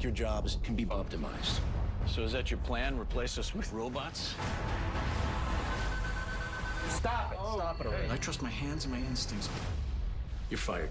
Your jobs can be optimized. So is that your plan? Replace us with robots? Stop it. Oh, Stop it already. I trust my hands and my instincts. You're fired.